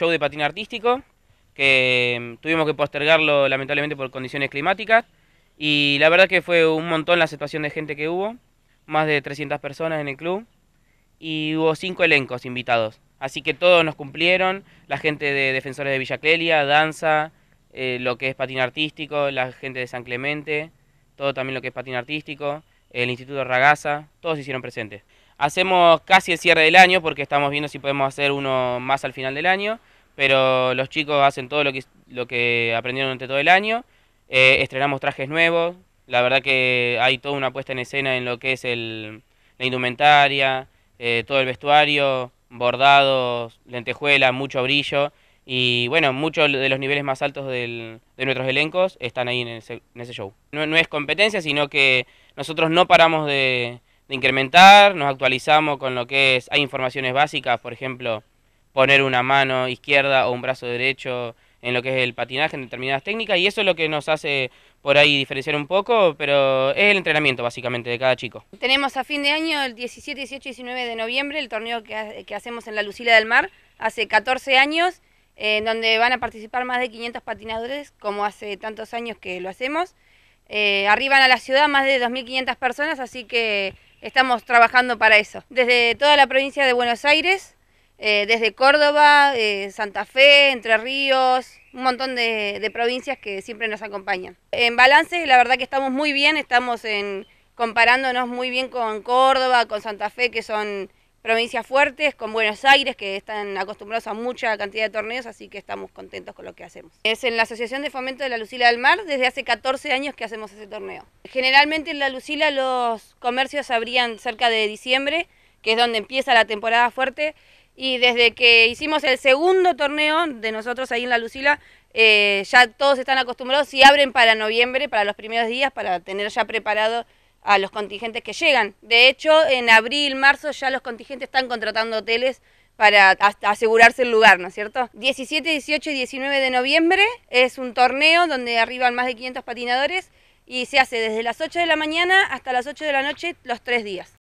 show de patín artístico, que mm, tuvimos que postergarlo lamentablemente por condiciones climáticas. Y la verdad que fue un montón la situación de gente que hubo, más de 300 personas en el club, y hubo cinco elencos invitados. Así que todos nos cumplieron, la gente de Defensores de Villa Clelia, danza, eh, lo que es patín artístico, la gente de San Clemente, todo también lo que es patín artístico, el Instituto Ragaza, todos se hicieron presentes. Hacemos casi el cierre del año porque estamos viendo si podemos hacer uno más al final del año, pero los chicos hacen todo lo que, lo que aprendieron durante todo el año eh, estrenamos trajes nuevos, la verdad que hay toda una puesta en escena en lo que es el, la indumentaria, eh, todo el vestuario, bordados, lentejuelas, mucho brillo y bueno, muchos de los niveles más altos de nuestros elencos están ahí en ese, en ese show. No, no, es competencia, sino que nosotros no paramos de, de incrementar, nos actualizamos con lo que es, hay informaciones básicas, por ejemplo, poner una mano izquierda o un brazo derecho en lo que es el patinaje en determinadas técnicas y eso es lo que nos hace por ahí diferenciar un poco, pero es el entrenamiento básicamente de cada chico. Tenemos a fin de año el 17, 18 y 19 de noviembre el torneo que, que hacemos en la Lucila del Mar hace 14 años, en donde van a participar más de 500 patinadores, como hace tantos años que lo hacemos. Eh, arriban a la ciudad más de 2.500 personas, así que estamos trabajando para eso. Desde toda la provincia de Buenos Aires, eh, desde Córdoba, eh, Santa Fe, Entre Ríos, un montón de, de, provincias que siempre nos acompañan. En balance, la verdad que estamos muy bien, estamos en, comparándonos muy bien con Córdoba, con Santa Fe, que son provincias fuertes, con Buenos Aires, que están acostumbrados a mucha cantidad de torneos, así que estamos contentos con lo que hacemos. Es en la Asociación de Fomento de la Lucila del Mar, desde hace 14 años que hacemos ese torneo. Generalmente en la Lucila los comercios abrían cerca de diciembre, que es donde empieza la temporada fuerte, y desde que hicimos el segundo torneo de nosotros ahí en la Lucila, eh, ya todos están acostumbrados y abren para noviembre, para los primeros días, para tener ya preparado a los contingentes que llegan. De hecho, en abril, marzo ya los contingentes están contratando hoteles para asegurarse el lugar, ¿no es cierto? 17, 18 y 19 de noviembre es un torneo donde arriban más de 500 patinadores y se hace desde las 8 de la mañana hasta las 8 de la noche los tres días.